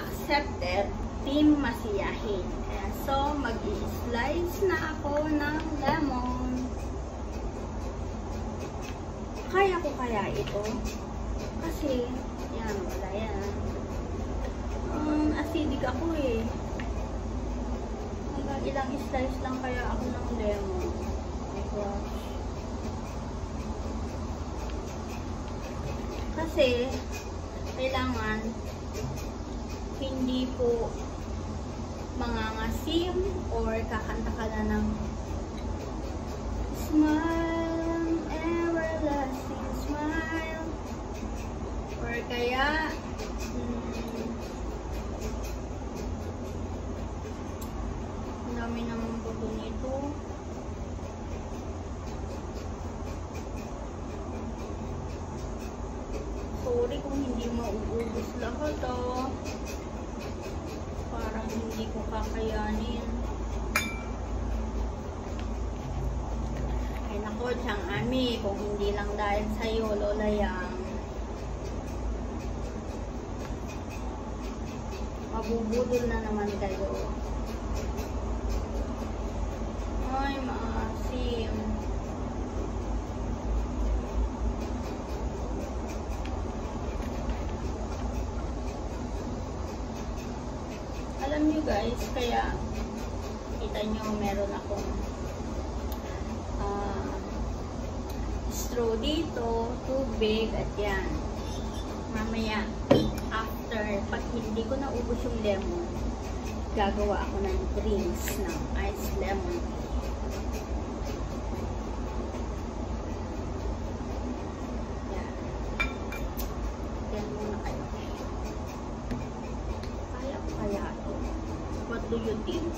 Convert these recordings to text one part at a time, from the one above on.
accepted Team Masiyahin. Kaya, so, mag-i-slice na ako ng lemon. Kaya ko kaya ito? Kasi, yan, wala yan. Um, acidic ako eh. Hanggang ilang slice lang kaya ako ng lemon. Kasi, kailangan hindi po mangangasim or kakanta ka na ng smile, everlasting smile. Or kaya hmm, ang dami naman buto nito sorry kung hindi mauubos lahat ah parang hindi ko kakayanin ay nako siyang ami kung hindi lang dahil sa'yo lola yang. Mabubudol na naman kayo ay maasim alam nyo guys, kaya kita nyo meron akong uh, straw dito, tubig, at yan. Mamaya, after, pag hindi ko naubos yung lemon, gagawa ako ng drinks ng ice lemon Yan. Do?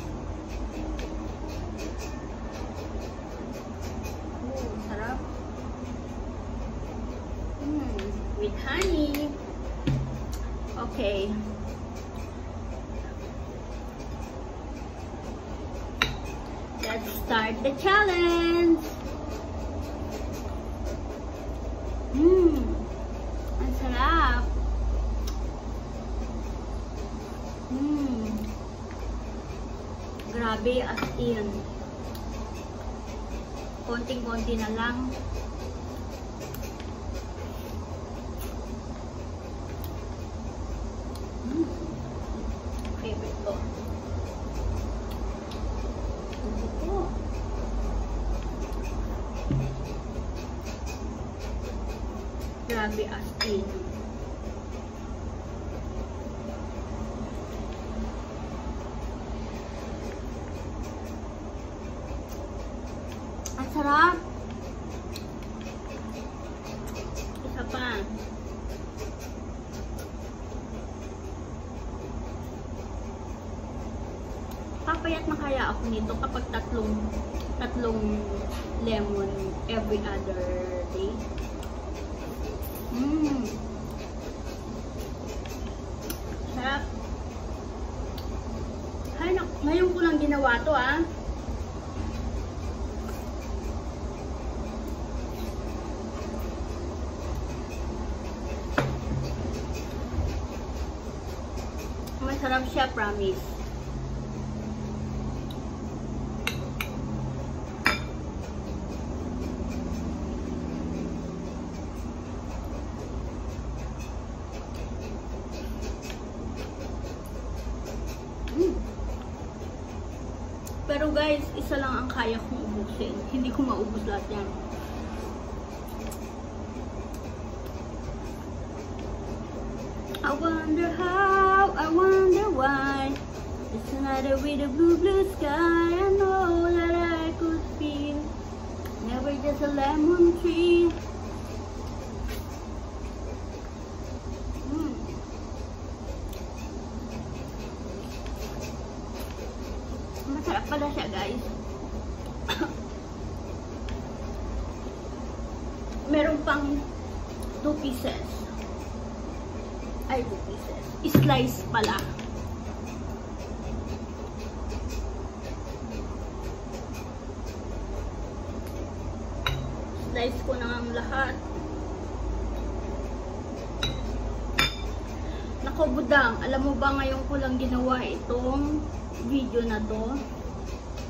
Oh, with honey. Okay. Let's start the challenge. Grabe, as in. Konting-konti na lang. Hmm. Favorite ko. Ito po. Grabe, as in. Ang sarap. Isa pa. Papayat na kaya ako nito kapag tatlong tatlong lemon every other day. Mmm. Sarap. Ay, ngayon ko lang ginawa to ah. Masarap siya, promise. Pero guys, isa lang ang kaya kong ubusin. Hindi ko maubos lahat yan. I wonder how, I wonder why It's another with a blue, blue sky I know that I could feel Never just a lemon tree Mm. Masarap pala siya guys Meron pang 2 pieces ay 2 pieces. Slice pala. Slice ko na ang lahat. Nako, budang, alam mo ba ngayon ko lang ginawa itong video na to?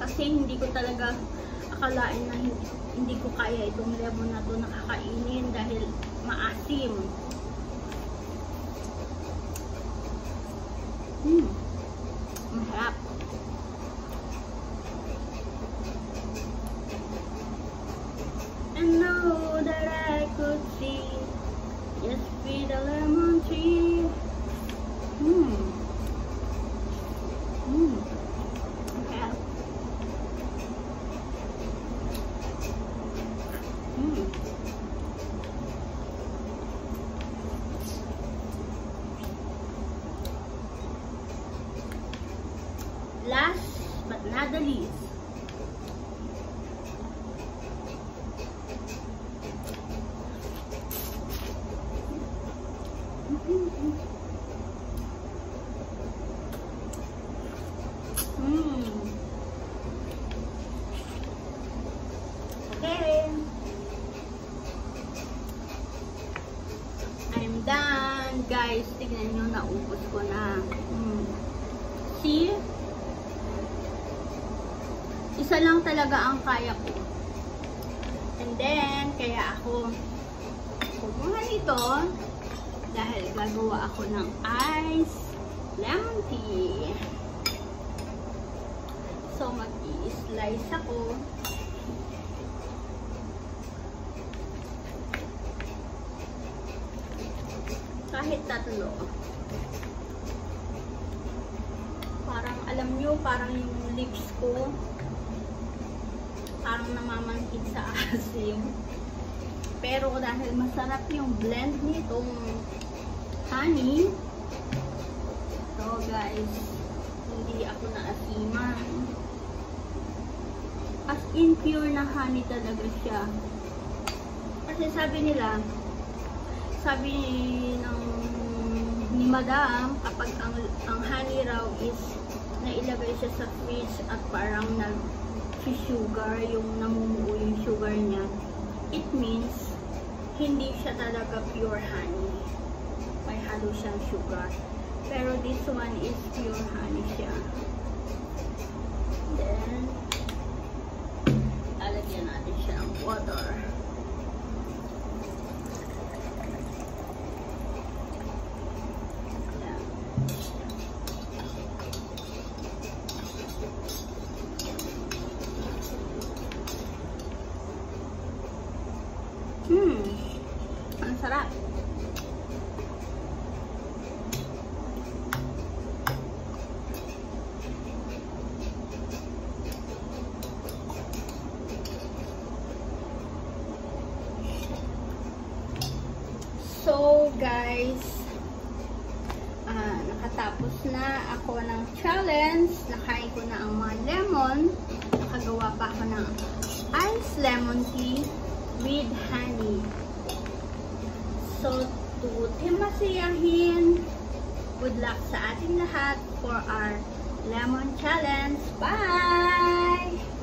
Kasi hindi ko talaga akalain na hindi, hindi ko kaya itong lemon na to nakakainin dahil maasim. Hmm. Masarap. And know that I could see Just be the lemon tree Hmm. Hmm. Masarap. Hmm. Last but not the least, Mm. Okay. I'm done. Guys, tignan nyo, naubos ko na. Mm. See? Isa lang talaga ang kaya ko. And then, kaya ako kumuha nito dahil gagawa ako ng ice lemon tea. So, mag-i-slice ako. Kahit tatlo. Parang, alam nyo, parang yung lips ko, parang namamangkid sa asim. Pero dahil masarap yung blend nitong honey, so guys, hindi ako naasiman. As in pure na honey talaga siya. Kasi sabi nila, sabi ng ni madam, kapag ang, ang honey raw is nailagay siya sa fridge at parang nag sugar, yung namumuo yung sugar niya, it means hindi siya talaga pure honey. Halo siyang sugar. Pero this one is pure honey siya. Then, lalagyan natin siya ng water. Hmm. Ang sarap. So, guys, ah, nakatapos na ako ng challenge. Nakain ko na ang mga lemon. Nakagawa pa ako ng ice lemon tea with honey. So, to timasiyahin, good luck sa ating lahat for our lemon challenge. Bye!